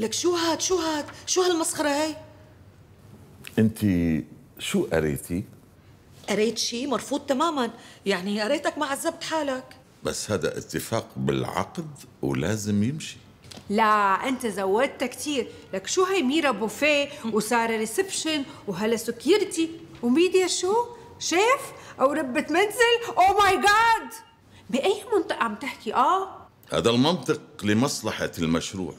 لك شو هاد؟ شو هاد؟ شو هالمسخرة هي؟ انت شو قريتي؟ قريت شي مرفوض تماما. يعني قريتك ما عذبت حالك. بس هذا اتفاق بالعقد ولازم يمشي. لا انت زودت كثير لك شو هي ميرا بوفيه وسارة reception وهلا security وميديا شو؟ شيف أو ربة منزل؟ oh my God بأي منطقة عم تحكي؟ آه. هذا المنطق لمصلحة المشروع.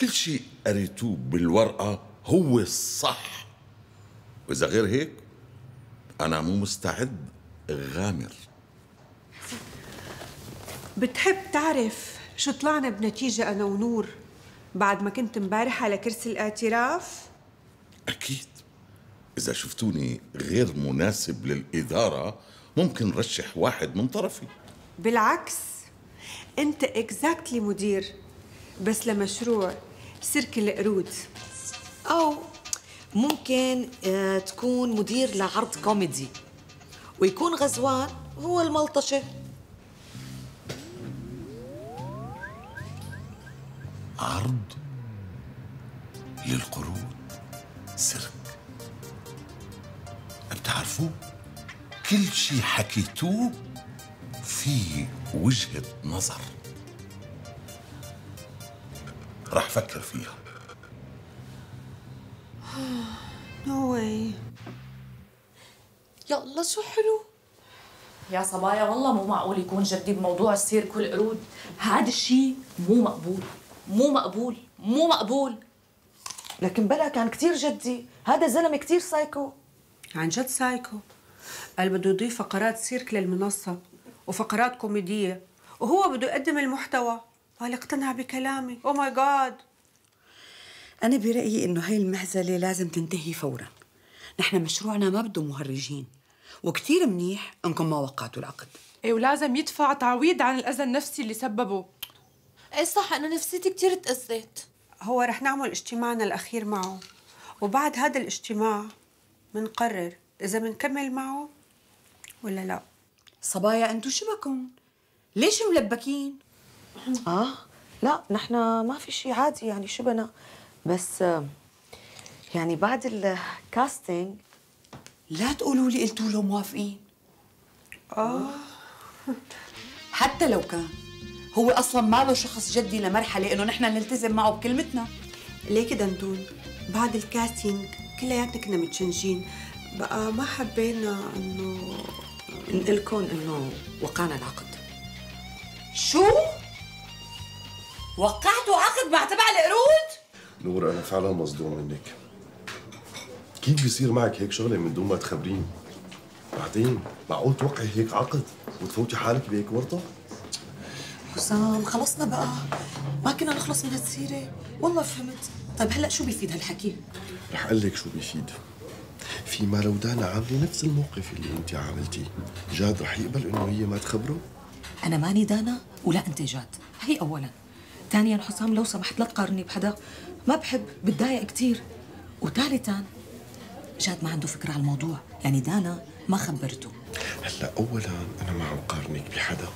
كل شيء قريتوه بالورقة هو الصح. وإذا غير هيك أنا مو مستعد غامر بتحب تعرف شو طلعنا بنتيجة أنا ونور بعد ما كنت امبارح على كرسي الاعتراف؟ أكيد. إذا شفتوني غير مناسب للإدارة ممكن رشح واحد من طرفي. بالعكس أنت exactly مدير. بس لمشروع سيرك القرود. أو ممكن آه، تكون مدير لعرض كوميدي ويكون غزوان هو الملطشة. عرض للقرود سيرك. بتعرفوا كل شيء حكيتوه في وجهة نظر. راح فكر فيها. no way يا الله شو حلو؟ يا صبايا والله مو معقول يكون جدي بموضوع السيرك والقرود هذا الشيء مو مقبول. مو مقبول. مو مقبول. لكن بلا كان كتير جدي. هذا زلمة كتير سايكو. عن جد سايكو. قال بده يضيف فقرات سيرك للمنصة وفقرات كوميدية وهو بده يقدم المحتوى. قال اقتنع بكلامي oh my God أنا برأيي إنه هاي المهزلة لازم تنتهي فورا. نحن مشروعنا ما بده مهرجين. وكتير منيح إنكم ما وقعتوا العقد. إيه ولازم يدفع تعويض عن الأذى النفسي اللي سببه. إيه صح أنا نفسيتي كتير تأذت هو رح نعمل اجتماعنا الأخير معه. وبعد هذا الاجتماع منقرر إذا بنكمل معه ولا لا. صبايا أنتو شو بكون؟ ليش ملبكين؟ آه لا نحن ما في شيء عادي يعني شو بنا بس آه، يعني بعد الكاستنج لا تقولوا لي قلتوا له موافقين. آه. حتى لو كان. هو أصلا ما له شخص جدي لمرحلة إنه نحن نلتزم معه بكلمتنا. ليه كده ندون بعد الكاستينج كلياتنا كنا متشنجين. بقى ما حبينا إنه نقلكم إنه وقعنا العقد. شو؟ وقعتوا عقد مع تبع القرود؟ نور أنا فعلا مصدوم منك. كيف بيصير معك هيك شغلة من دون ما تخبريني؟ بعدين معقول توقعي هيك عقد وتفوتي حالك بهيك ورطة؟ حسام خلصنا بقى. ما كنا نخلص من هالسيرة. والله فهمت. طيب هلأ شو بيفيد هالحكي؟ رح أقول لك شو بيفيد. فيما لو دانا عاملة نفس الموقف اللي أنت عملتيه جاد رح يقبل إنه هي ما تخبره؟ أنا ماني دانا ولا أنت جاد. هي اولا. ثانيا حسام لو سمحت لا تقارني بحدا. ما بحب بتضايق كثير وثالثا جاد ما عنده فكرة على الموضوع. يعني دانا ما خبرته. هلأ اولا أنا ما عم قارنك بحدا.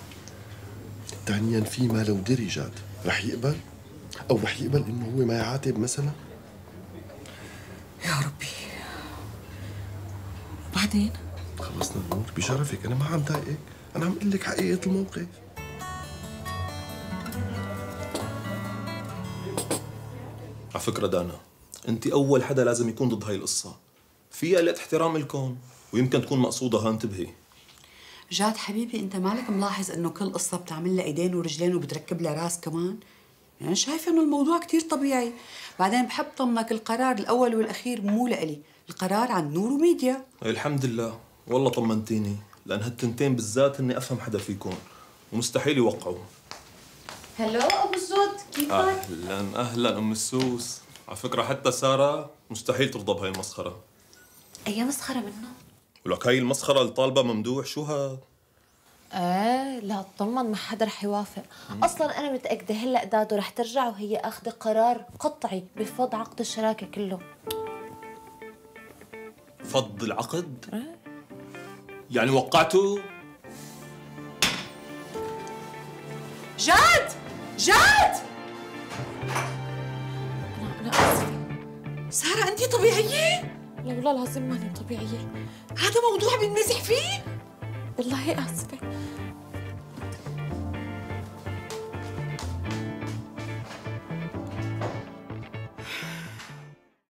ثانيا فيما لو دري جاد رح يقبل؟ أو رح يقبل إنه هو ما يعاتب مثلا؟ يا ربي. وبعدين خلصنا النور بشرفك أنا ما عم ضايقك. أنا عم أقول لك حقيقة الموقف. على فكرة دانا أنت أول حدا لازم يكون ضد هاي القصة. فيها قلة احترام لكم ويمكن تكون مقصودها انتبهي. جاد حبيبي أنت مالك ملاحظ إنه كل قصة بتعمل لها إيدين ورجلين وبتركب لها راس كمان؟ يعني شايفة إنه الموضوع كتير طبيعي. بعدين بحب طمنك القرار الأول والأخير مو لإلي القرار عن نور وميديا. الحمد لله. والله طمنتيني لأن هالتنتين بالذات اني أفهم حدا فيكم ومستحيل يوقعوا. هلو أبو الزود كيفك؟ أهلا أهلا أم السوس على فكرة حتى سارة مستحيل ترضى بهاي المسخرة أي مسخرة منه؟ ولك هاي المسخرة اللي ممدوح شو هاد؟ إيه لا اطمن ما حدا رح يوافق أصلا أنا متأكدة هلأ دادو رح ترجع وهي اخذه قرار قطعي بفض عقد الشراكة كله فض العقد؟ يعني وقعتوا؟ جاد جاد أنا أنا آسفة سارة أنت طبيعية؟ لا والله العظيم ماني طبيعية هذا موضوع بنمزح فيه؟ والله آسفة